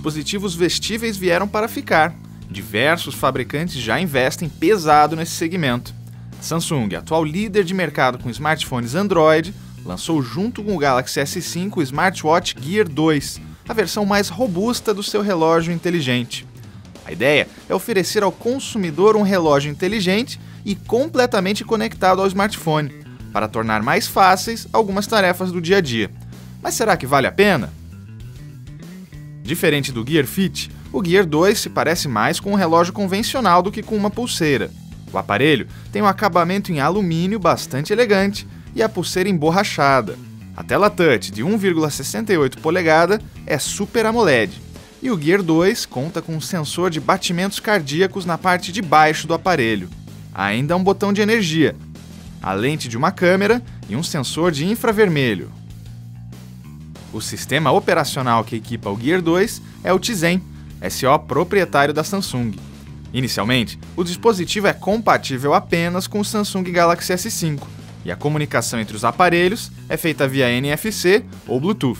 dispositivos vestíveis vieram para ficar. Diversos fabricantes já investem pesado nesse segmento. Samsung, atual líder de mercado com smartphones Android, lançou junto com o Galaxy S5 o Smartwatch Gear 2, a versão mais robusta do seu relógio inteligente. A ideia é oferecer ao consumidor um relógio inteligente e completamente conectado ao smartphone, para tornar mais fáceis algumas tarefas do dia a dia. Mas será que vale a pena? Diferente do Gear Fit, o Gear 2 se parece mais com um relógio convencional do que com uma pulseira. O aparelho tem um acabamento em alumínio bastante elegante e a pulseira emborrachada. A tela touch de 1,68 polegada é Super AMOLED. E o Gear 2 conta com um sensor de batimentos cardíacos na parte de baixo do aparelho. Ainda um botão de energia, a lente de uma câmera e um sensor de infravermelho. O sistema operacional que equipa o Gear 2 é o Tizen, SO proprietário da Samsung. Inicialmente, o dispositivo é compatível apenas com o Samsung Galaxy S5 e a comunicação entre os aparelhos é feita via NFC ou Bluetooth.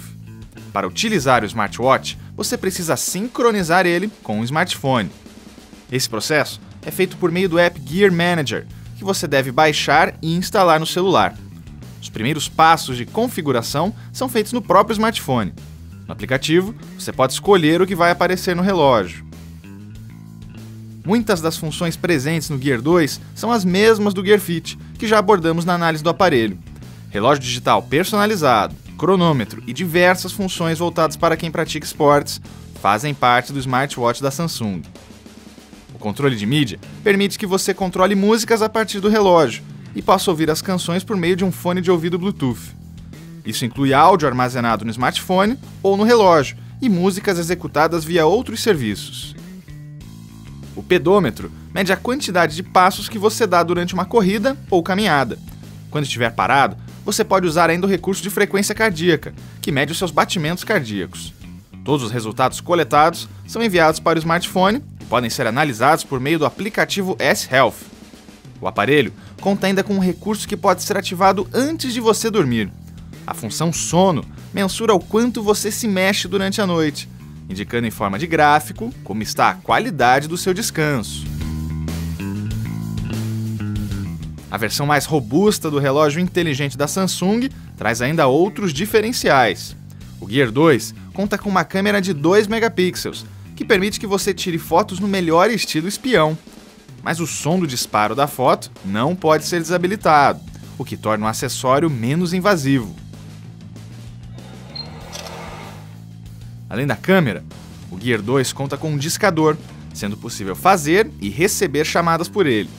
Para utilizar o smartwatch, você precisa sincronizar ele com o smartphone. Esse processo é feito por meio do app Gear Manager, que você deve baixar e instalar no celular. Os primeiros passos de configuração são feitos no próprio smartphone. No aplicativo, você pode escolher o que vai aparecer no relógio. Muitas das funções presentes no Gear 2 são as mesmas do Gear Fit, que já abordamos na análise do aparelho. Relógio digital personalizado, cronômetro e diversas funções voltadas para quem pratica esportes fazem parte do smartwatch da Samsung controle de mídia permite que você controle músicas a partir do relógio e possa ouvir as canções por meio de um fone de ouvido Bluetooth. Isso inclui áudio armazenado no smartphone ou no relógio e músicas executadas via outros serviços. O pedômetro mede a quantidade de passos que você dá durante uma corrida ou caminhada. Quando estiver parado, você pode usar ainda o recurso de frequência cardíaca, que mede os seus batimentos cardíacos. Todos os resultados coletados são enviados para o smartphone podem ser analisados por meio do aplicativo S-Health. O aparelho conta ainda com um recurso que pode ser ativado antes de você dormir. A função sono mensura o quanto você se mexe durante a noite, indicando em forma de gráfico como está a qualidade do seu descanso. A versão mais robusta do relógio inteligente da Samsung traz ainda outros diferenciais. O Gear 2 conta com uma câmera de 2 megapixels, que permite que você tire fotos no melhor estilo espião. Mas o som do disparo da foto não pode ser desabilitado, o que torna o acessório menos invasivo. Além da câmera, o Gear 2 conta com um discador, sendo possível fazer e receber chamadas por ele.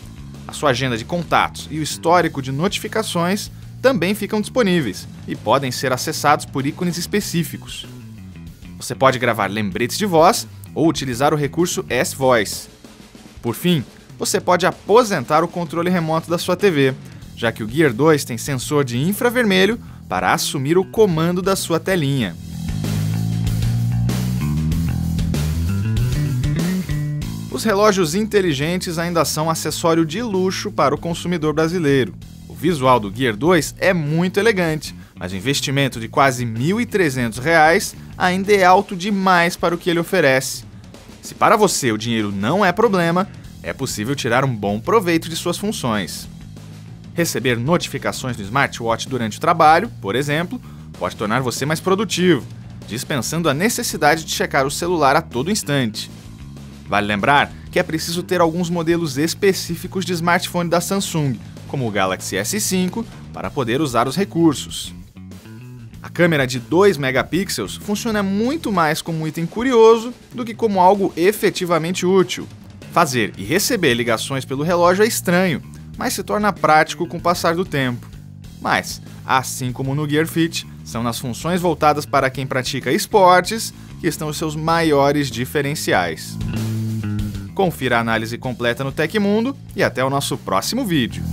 A sua agenda de contatos e o histórico de notificações também ficam disponíveis e podem ser acessados por ícones específicos. Você pode gravar lembretes de voz ou utilizar o recurso S-Voice. Por fim, você pode aposentar o controle remoto da sua TV, já que o Gear 2 tem sensor de infravermelho para assumir o comando da sua telinha. Os relógios inteligentes ainda são acessório de luxo para o consumidor brasileiro. O visual do Gear 2 é muito elegante, mas o investimento de quase R$ 1.300 ainda é alto demais para o que ele oferece. Se para você o dinheiro não é problema, é possível tirar um bom proveito de suas funções. Receber notificações no smartwatch durante o trabalho, por exemplo, pode tornar você mais produtivo, dispensando a necessidade de checar o celular a todo instante. Vale lembrar que é preciso ter alguns modelos específicos de smartphone da Samsung, como o Galaxy S5, para poder usar os recursos. A câmera de 2 megapixels funciona muito mais como um item curioso do que como algo efetivamente útil. Fazer e receber ligações pelo relógio é estranho, mas se torna prático com o passar do tempo. Mas, assim como no Gear Fit, são nas funções voltadas para quem pratica esportes que estão os seus maiores diferenciais. Confira a análise completa no Tecmundo e até o nosso próximo vídeo.